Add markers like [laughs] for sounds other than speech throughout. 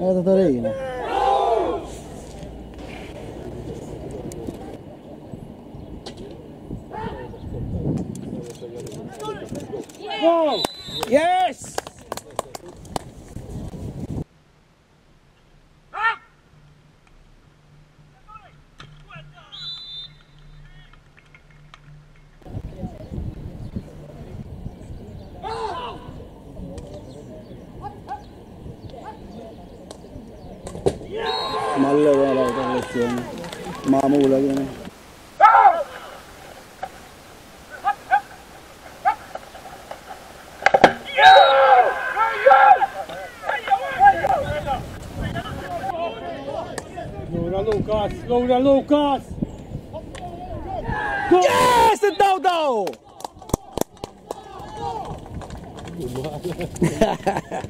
هذا ضرينا Yes! Malle voi laittaa lezioni. Maamullakin. Lura Lukas! Lura Lukas! Yes! [laughs]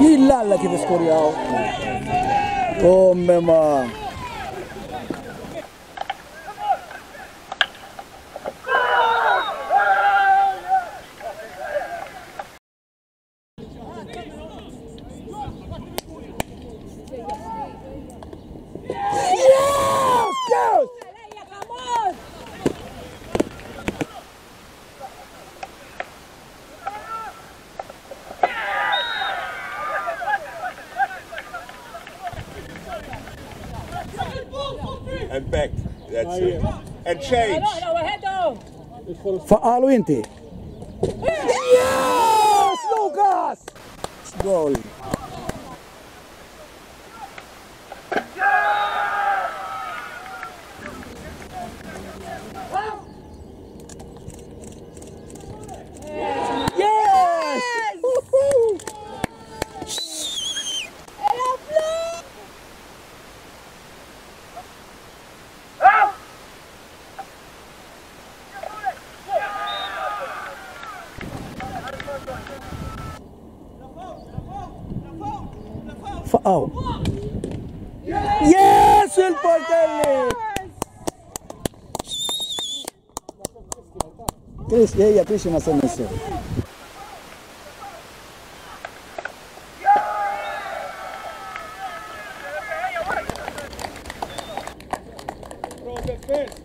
Ih, lalla che vescoriao. Oh, me ma. Thank and back. That's it. And change. Fa'alu inti. Yes! Lukas! Gol. Yes! Woohoo! Foul. Oh. Yes, il portelli! Chris, yeah, yeah, Chris, ma sei messo. Robert Fest!